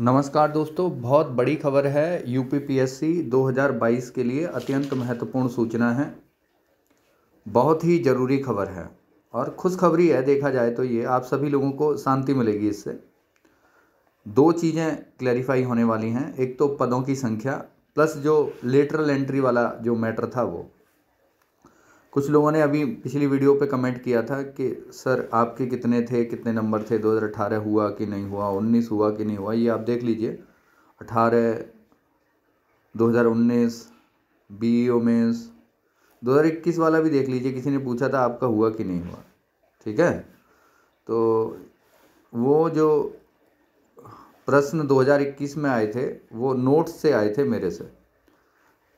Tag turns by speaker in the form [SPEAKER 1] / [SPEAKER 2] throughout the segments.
[SPEAKER 1] नमस्कार दोस्तों, बहुत बड़ी खबर है। यूपीपीएससी 2022 के लिए अत्यंत महत्वपूर्ण सूचना है। बहुत ही ज़रूरी खबर है। और खुशखबरी है, देखा जाए तो ये। आप सभी लोगों को शांति मिलेगी इससे। दो चीज़ें क्लैरिफाई होने वाली हैं। एक तो पदों की संख्या प्लस जो लेटरल एंट्री वाला जो मैटर था वो। कुछ लोगों ने अभी पिछली वीडियो पे कमेंट किया था कि, सर, आपके कितने थे, कितने नंबर थे? 2018 हुआ कि नहीं हुआ? 19 हुआ कि नहीं हुआ? ये आप देख लीजिए। 18 2019 बी ओ मेंस 2021 वाला भी देख लीजिए। किसी ने पूछा था आपका हुआ कि नहीं हुआ। ठीक है? तो वो जो प्रश्न 2021 में आए थे, वो नोट्स से आए थे मेरे से।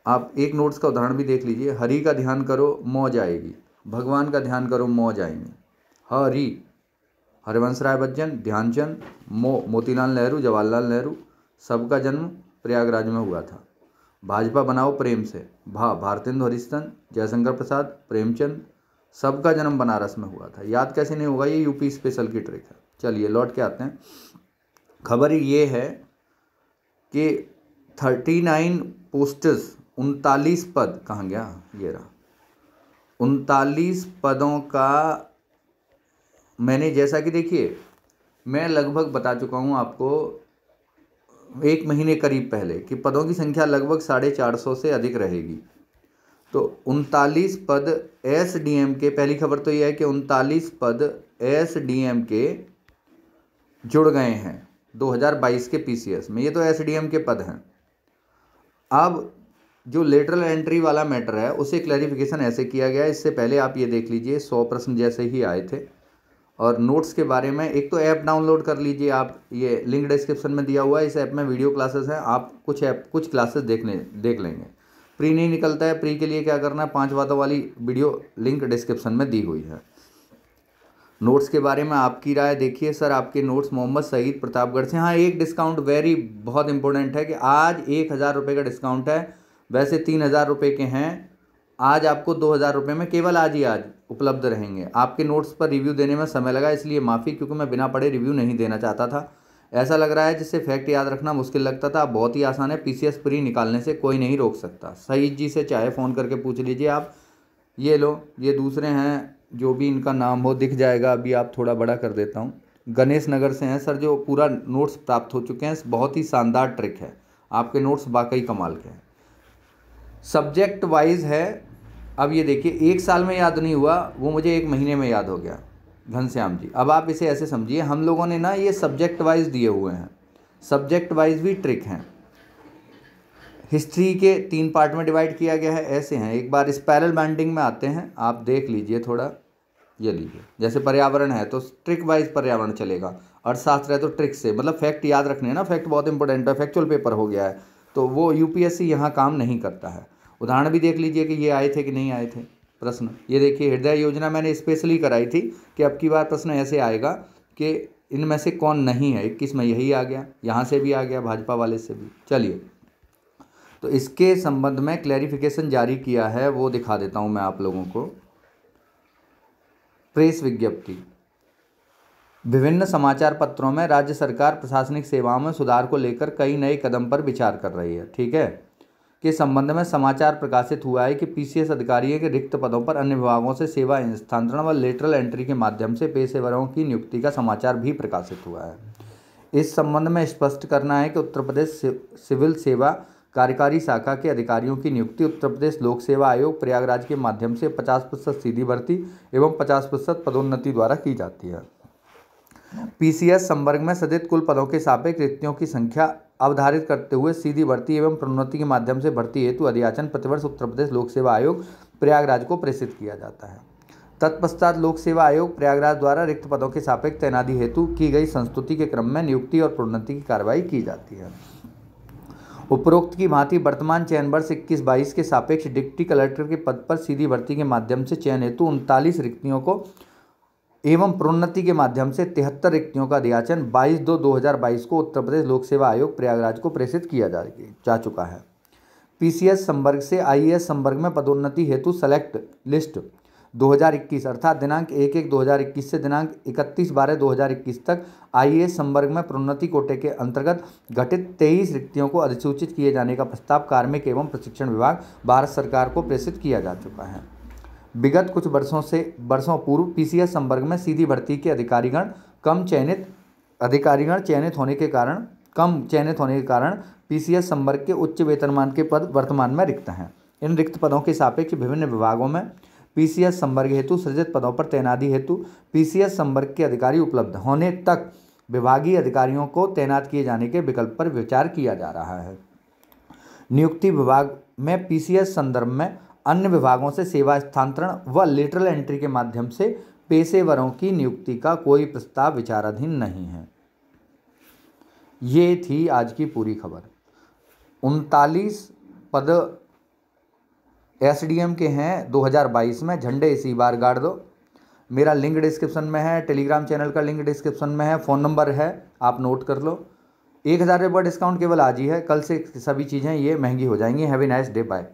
[SPEAKER 1] आप एक नोट्स का उदाहरण भी देख लीजिए। हरि का ध्यान करो, मौज आएगी। भगवान का ध्यान करो, मौज आएँगी। हरि, हरिवंश राय बच्चन, ध्यानचंद, मो, मोतीलाल नेहरू, जवाहरलाल नेहरू, सबका जन्म प्रयागराज में हुआ था। भाजपा बनाओ प्रेम से। भा, भारतेंदु हरिश्चंद, जयशंकर प्रसाद, प्रेमचंद, सबका जन्म बनारस में हुआ था। याद कैसे नहीं होगा, ये यूपी स्पेशल की ट्रिक है। चलिए, लौट के आते हैं। खबर ये है कि थर्टी नाइन पोस्टर्स उनतालीस पद, कहाँ गया? ये रहा। उनतालीस पदों का मैंने जैसा कि देखिए, मैं लगभग बता चुका हूँ आपको एक महीने करीब पहले कि पदों की संख्या लगभग साढ़े चार सौ से अधिक रहेगी। तो उनतालीस पद एस डी एम के, पहली खबर तो यह है कि उनतालीस पद एस डी एम के जुड़ गए हैं 2022 के पीसीएस में। ये तो एस डी एम के पद हैं। अब जो लेटरल एंट्री वाला मैटर है, उसे क्लैरिफिकेशन ऐसे किया गया इससे पहले आप ये देख लीजिए, सौ प्रश्न जैसे ही आए थे। और नोट्स के बारे में एक तो ऐप डाउनलोड कर लीजिए आप। ये लिंक डिस्क्रिप्शन में दिया हुआ है, इस ऐप में वीडियो क्लासेस हैं। आप कुछ ऐप कुछ क्लासेस देखने, देख लेंगे। प्री नहीं निकलता है। प्री के लिए क्या करना है? पाँच बातों वाली वीडियो लिंक डिस्क्रिप्शन में दी हुई है। नोट्स के बारे में आपकी राय देखिए सर। आपके नोट्स मोहम्मद सईद प्रतापगढ़ से हाँ। एक डिस्काउंट वेरी बहुत इंपॉर्टेंट है कि आज एक हज़ार रुपये का डिस्काउंट है। वैसे तीन हज़ार रुपये के हैं। आज आपको दो हज़ार रुपये में केवल आज ही आज उपलब्ध रहेंगे। आपके नोट्स पर रिव्यू देने में समय लगा, इसलिए माफ़ी, क्योंकि मैं बिना पढ़े रिव्यू नहीं देना चाहता था। ऐसा लग रहा है जिससे फैक्ट याद रखना मुश्किल लगता था। बहुत ही आसान है पी सी एस प्री निकालने से कोई नहीं रोक सकता। सईद जी से चाहे फ़ोन करके पूछ लीजिए आप। ये लो, ये दूसरे हैं, जो भी इनका नाम हो, दिख जाएगा। अभी आप थोड़ा बड़ा कर देता हूँ। गणेश नगर से हैं, सर, जो पूरा नोट्स प्राप्त हो चुके हैं। बहुत ही शानदार ट्रिक है। आपके नोट्स वाकई कमाल के हैं। सब्जेक्ट वाइज है, अब ये देखिए, एक साल में याद नहीं हुआ, वो मुझे एक महीने में याद हो गया, घनश्याम जी। अब आप इसे ऐसे समझिए, हम लोगों ने ना ये सब्जेक्ट वाइज दिए हुए हैं। सब्जेक्ट वाइज भी ट्रिक हैं। हिस्ट्री के तीन पार्ट में डिवाइड किया गया है, ऐसे हैं। एक बार स्पैरल बैंडिंग में आते हैं, आप देख लीजिए थोड़ा, ये लीजिए। जैसे पर्यावरण है तो ट्रिक वाइज पर्यावरण चलेगा अर्थशास्त्र है तो ट्रिक से मतलब फैक्ट याद रखने ना फैक्ट बहुत इंपॉर्टेंट है फैक्चुअल पेपर हो गया है। तो वो यूपीएससी यहाँ काम नहीं करता है। उदाहरण भी देख लीजिए कि ये आए थे कि नहीं आए थे? प्रश्न। ये देखिए, हृदय योजना मैंने स्पेशली कराई थी कि अब की बार प्रश्न ऐसे आएगा कि इनमें से कौन नहीं है? इक्कीस में यही आ गया, यहाँ से भी आ गया, भाजपा वाले से भी। चलिए। तो इसके संबंध में क्लैरिफिकेशन जारी किया है, वो दिखा देता हूँ मैं आप लोगों को। प्रेस विज्ञप्ति। विभिन्न समाचार पत्रों में राज्य सरकार प्रशासनिक सेवाओं में सुधार को लेकर कई नए कदम पर विचार कर रही है, ठीक है? के संबंध में समाचार प्रकाशित हुआ है कि पीसीएस अधिकारियों के रिक्त पदों पर अन्य विभागों से सेवा स्थानांतरण व लेटरल एंट्री के माध्यम से पेशेवरों की नियुक्ति का समाचार भी प्रकाशित हुआ है। इस संबंध में स्पष्ट करना है कि उत्तर प्रदेश सिविल सेवा कार्यकारी शाखा के अधिकारियों की नियुक्ति उत्तर प्रदेश लोक सेवा आयोग प्रयागराज के माध्यम से 50 प्रतिशत सीधी भर्ती एवं 50 प्रतिशत पदोन्नति द्वारा की जाती है। पीसीएस संवर्ग में सदित कुल पदों के सापेक्ष रिक्तियों की संख्या अवधारित करते हुए सीधी भर्ती एवं प्रोन्नति के माध्यम से भर्ती हेतु अधियाचन प्रतिवर्ष उत्तर प्रदेश लोक सेवा आयोग प्रयागराज को प्रेषित किया जाता है। तत्पश्चात लोक सेवा आयोग प्रयागराज द्वारा रिक्त पदों के सापेक्ष तैनाती हेतु की गई संस्तुति के क्रम में नियुक्ति और प्रोन्नति की कार्रवाई की जाती है। उपरोक्त की भांति वर्तमान चयन वर्ष इक्कीस बाईस के सापेक्ष डिप्टी कलेक्टर के पद पर सीधी भर्ती के माध्यम से चयन हेतु उनतालीस रिक्तियों को एवं प्रोन्नति के माध्यम से तिहत्तर रिक्तियों का अध्याचन बाईस दो दो हज़ार बाईस को उत्तर प्रदेश लोक सेवा आयोग प्रयागराज को प्रेषित किया जा जा चुका है। पीसीएस संवर्ग से आईएएस संवर्ग में पदोन्नति हेतु सेलेक्ट लिस्ट 2021 अर्थात दिनांक एक एक 2021 से दिनांक इकतीस बारह 2021 तक आईएएस संवर्ग में प्रोन्नति कोटे के अंतर्गत घटित तेईस रिक्तियों को अधिसूचित किए जाने का प्रस्ताव कार्मिक एवं प्रशिक्षण विभाग, भारत सरकार को प्रेषित किया जा चुका है। विगत कुछ वर्षों से, वर्षों पूर्व पीसीएस संवर्ग में सीधी भर्ती के अधिकारीगण कम चयनित, अधिकारीगण चयनित होने के कारण, कम चयनित होने के कारण पीसीएस संवर्ग के उच्च वेतनमान के पद वर्तमान में रिक्त हैं। इन रिक्त पदों के सापेक्ष विभिन्न विभागों में पीसीएस संवर्ग हेतु सृजित पदों पर तैनाती हेतु पीसीएस संवर्ग के अधिकारी उपलब्ध होने तक विभागीय अधिकारियों को तैनात किए जाने के विकल्प पर विचार किया जा रहा है। नियुक्ति विभाग में पीसीएस संदर्भ में अन्य विभागों से सेवा स्थानांतरण व लेटरल एंट्री के माध्यम से पेशेवरों की नियुक्ति का कोई प्रस्ताव विचाराधीन नहीं है। ये थी आज की पूरी खबर। उनतालीस पद एसडीएम के हैं 2022 में। झंडे इसी बार गाड़ दो। मेरा लिंक डिस्क्रिप्शन में है, टेलीग्राम चैनल का लिंक डिस्क्रिप्शन में है, फ़ोन नंबर है, आप नोट कर लो। एक हज़ार रुपये डिस्काउंट केवल आज ही है, कल से सभी चीज़ें ये महँगी हो जाएँगी। Have a nice day, bye.